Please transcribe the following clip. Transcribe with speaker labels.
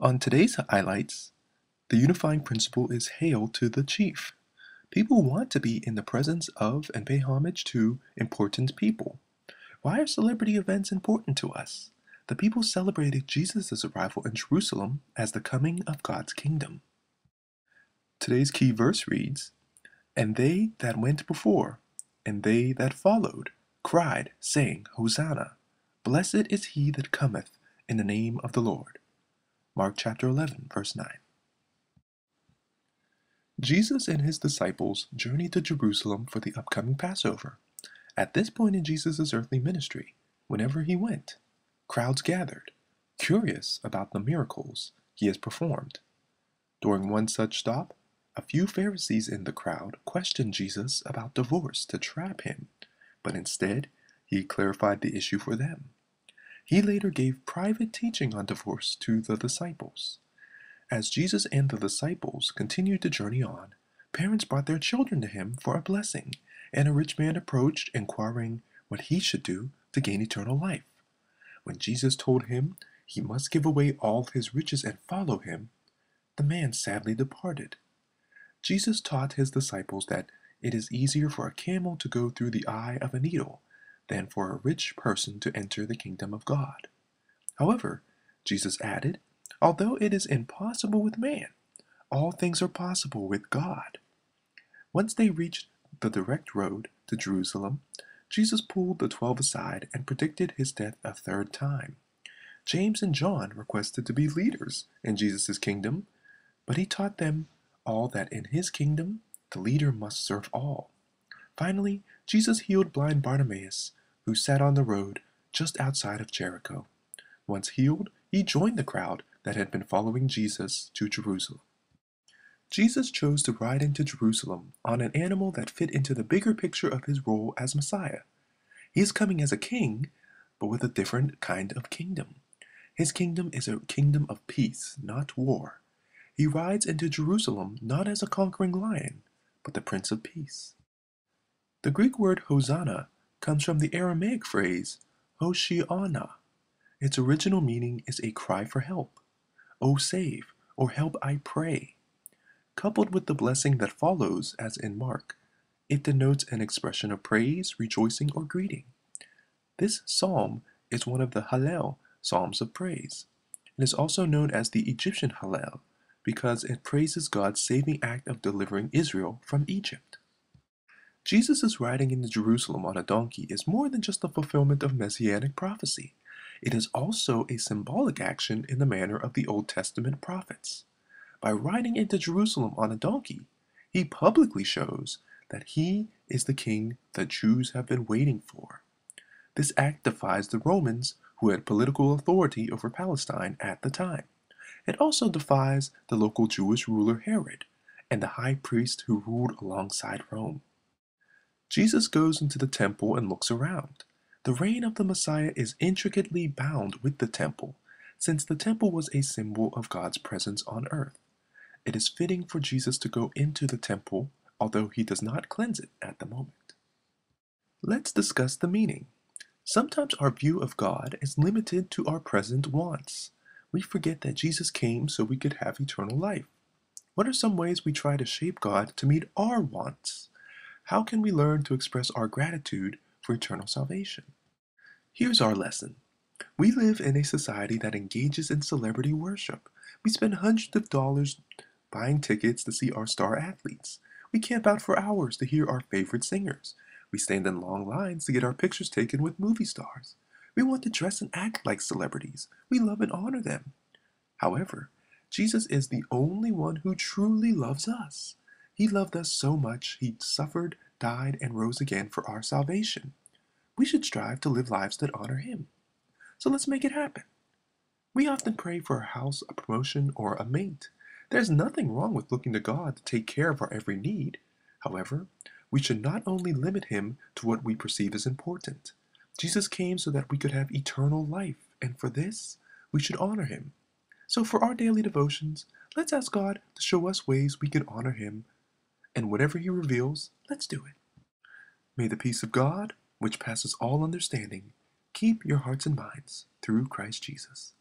Speaker 1: On today's iLights, the unifying principle is Hail to the Chief. People want to be in the presence of and pay homage to important people. Why are celebrity events important to us? The people celebrated Jesus' arrival in Jerusalem as the coming of God's kingdom. Today's key verse reads, And they that went before, and they that followed, cried, saying, Hosanna! Blessed is he that cometh in the name of the Lord. Mark chapter 11, verse 9. Jesus and his disciples journeyed to Jerusalem for the upcoming Passover. At this point in Jesus' earthly ministry, whenever he went, crowds gathered, curious about the miracles he has performed. During one such stop, a few Pharisees in the crowd questioned Jesus about divorce to trap him, but instead, he clarified the issue for them. He later gave private teaching on divorce to the disciples. As Jesus and the disciples continued to journey on, parents brought their children to him for a blessing, and a rich man approached, inquiring what he should do to gain eternal life. When Jesus told him he must give away all his riches and follow him, the man sadly departed. Jesus taught his disciples that it is easier for a camel to go through the eye of a needle than for a rich person to enter the kingdom of God. However, Jesus added, although it is impossible with man, all things are possible with God. Once they reached the direct road to Jerusalem, Jesus pulled the twelve aside and predicted his death a third time. James and John requested to be leaders in Jesus' kingdom, but he taught them all that in his kingdom the leader must serve all. Finally, Jesus healed blind Bartimaeus who sat on the road just outside of Jericho. Once healed, he joined the crowd that had been following Jesus to Jerusalem. Jesus chose to ride into Jerusalem on an animal that fit into the bigger picture of his role as Messiah. He is coming as a king, but with a different kind of kingdom. His kingdom is a kingdom of peace, not war. He rides into Jerusalem not as a conquering lion, but the Prince of Peace. The Greek word Hosanna comes from the Aramaic phrase Hoshiana. Its original meaning is a cry for help. O save, or help I pray. Coupled with the blessing that follows, as in Mark, it denotes an expression of praise, rejoicing, or greeting. This psalm is one of the Hallel, psalms of praise. It is also known as the Egyptian Hallel because it praises God's saving act of delivering Israel from Egypt. Jesus' riding into Jerusalem on a donkey is more than just the fulfillment of messianic prophecy. It is also a symbolic action in the manner of the Old Testament prophets. By riding into Jerusalem on a donkey, he publicly shows that he is the king the Jews have been waiting for. This act defies the Romans, who had political authority over Palestine at the time. It also defies the local Jewish ruler Herod and the high priest who ruled alongside Rome. Jesus goes into the temple and looks around. The reign of the Messiah is intricately bound with the temple, since the temple was a symbol of God's presence on earth. It is fitting for Jesus to go into the temple, although he does not cleanse it at the moment. Let's discuss the meaning. Sometimes our view of God is limited to our present wants. We forget that Jesus came so we could have eternal life. What are some ways we try to shape God to meet our wants? How can we learn to express our gratitude for eternal salvation? Here's our lesson. We live in a society that engages in celebrity worship. We spend hundreds of dollars buying tickets to see our star athletes. We camp out for hours to hear our favorite singers. We stand in long lines to get our pictures taken with movie stars. We want to dress and act like celebrities. We love and honor them. However, Jesus is the only one who truly loves us. He loved us so much, he suffered, died, and rose again for our salvation. We should strive to live lives that honor him. So let's make it happen. We often pray for a house, a promotion, or a mate. There's nothing wrong with looking to God to take care of our every need. However, we should not only limit him to what we perceive as important. Jesus came so that we could have eternal life, and for this, we should honor him. So for our daily devotions, let's ask God to show us ways we can honor him and whatever he reveals, let's do it. May the peace of God, which passes all understanding, keep your hearts and minds through Christ Jesus.